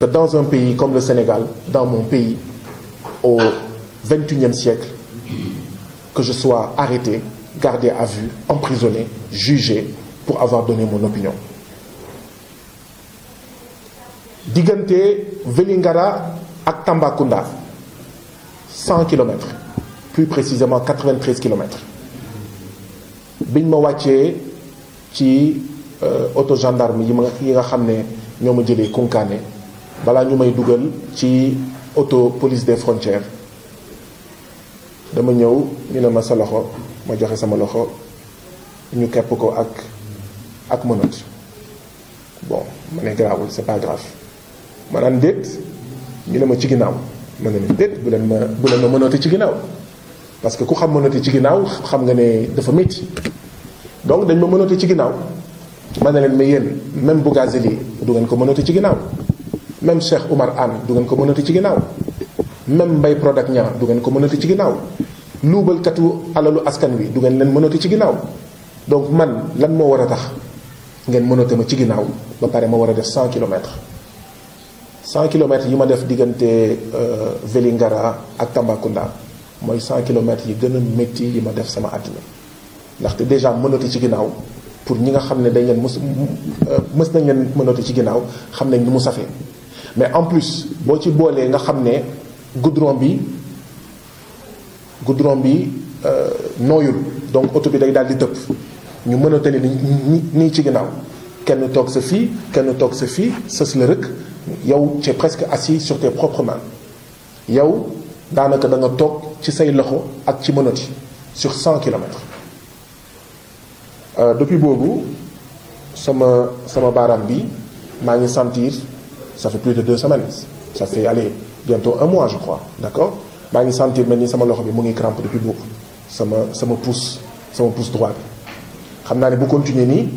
que dans un pays comme le Sénégal, dans mon pays, au XXIe siècle, que je sois arrêté, gardé à vue, emprisonné, jugé pour avoir donné mon opinion. diggante Vélingara ak Tambacounda 100 kilomètres plus précisément 93 kilomètres biñ ma wàccee ci auto gendarme ma balaa ñu may dugal ci auto police des frontières dama ñëw ñu ne ma sa loxo ma joxe sama loxo ñu kepp ko ak ak bon ma ne c'est pas grave. Ma naan déet ñu ne ma ci ginnaaw. Ma ne déet bu leen ma bu leen ma ci ginnaaw. Parce que ku xam menotté ci ginnaaw xam nga ne dafa métti donc dañ ma menotté ci ginnaaw. Ma ne leen yéen même Bougazelli du ngeen ko menotté ci ginnaaw même Cheikh Oumar Anne du ngeen ko menotté ci ginnaaw. Même Mbaye Prodac Niang du ngeen ko menotté ci ginnaaw. Luubalkatu alalu askan wi du ngeen leen menotté ci ginnaaw. Donc man lan moo war a tax ngeen menotté ma ci ginnaaw? Ba pare ma war a def 100 kilomètres. 100 kilomètres yi ma def diggante Vélingara ak Tambacounda mooy 100 kilomètres yi gën a métti yi ma def sama àddina. Ndaxte déjà menotté ci ginnaaw pour ñi nga xam ne dañ leen mës mës nañ leen menotté ci ginnaaw xam nañ ni mu safee. Mais en plus boo ci boolee nga xam ne goudron bi goudron bi nooyul. Donc oto bi day daal di tëb ñu menotté ni ni nii ci ginnaaw. Kenn toog sa fii kenn toog sa fii sës la rëkk. Yow tu es presque assis sur tes propres mains. Yow daanaka da nga toog ci say loxo ak ci yi sur 100 kilomètres. Depuis boobu sama sama baaraam bi maa ngi sentir ça fait plus de deux semaines. Ça fait aller bientôt un mois je crois. D'accord? Maa ngi sentir mel ni sama crampe depuis boobu sama sama pouce sama pouce droit bi. Xam naa ne bu continuer nii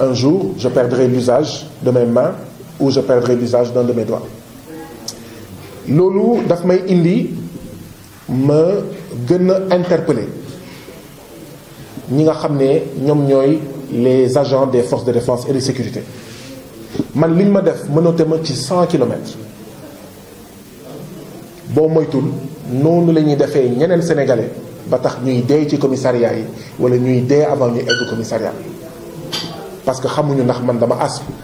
un jour je perdrai l'usage de mes mains ou je perdrai l'usage d'un de mes doigts. Loolu daf indi ma gën a interpeller ñi les agents des forces de défense et de sécurité man liñ ma def menotté ma ci 100 kilomètres. Boo moytul noonu la ñuy defee ñeneen sénégalais ba tax ñuy dee ci commissariat yi wala ñuy dee avant ñu egg commissariat. Parce que xamuñu ndax man dama asthme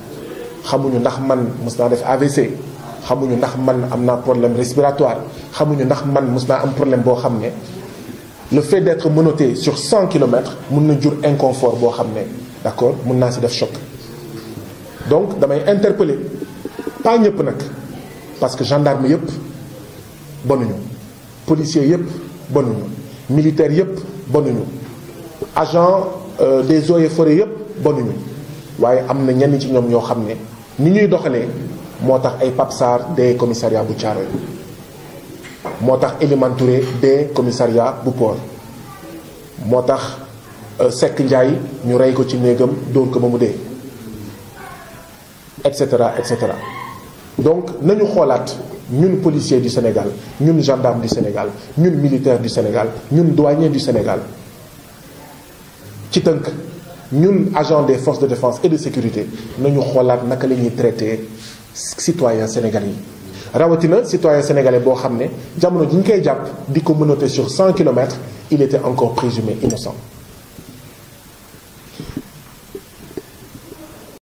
xamuñu ndax man mës naa def AVC xamuñu ndax man am naa problème respiratoire xamuñu ndax man mës naa am problème boo xam le fait d'être menotté sur 100 kilomètres mun na jur inconfort boo xam d'accord mun naa si def choc donc damay interpeller. Pas ñëpp nag parce que gendarme yëpp bonuñu. Policier yëpp bonuñu. Militaire yëpp bonuñu. Agent des eaux et forêts yëpp bonuñu. Ni ñuy ay des commissariat bu Thiaroye. Moo des commissariat bu rey ko ci ko et cetera et cetera. Donc nañu xoolaat ñun policier du Sénégal ñun gendarme du Sénégal ñun militaire du Sénégal ñun douanier du Sénégal. Ci tënk ñun agent des forces de défense et de sécurité nañu xoolaat naka la ñuy traité citoyen sénégalais yi. Rawatina citoyen sénégalais boo xam ne jamono ji ñu koy jàpp sur 100 kilomètres il était encore présumé innocent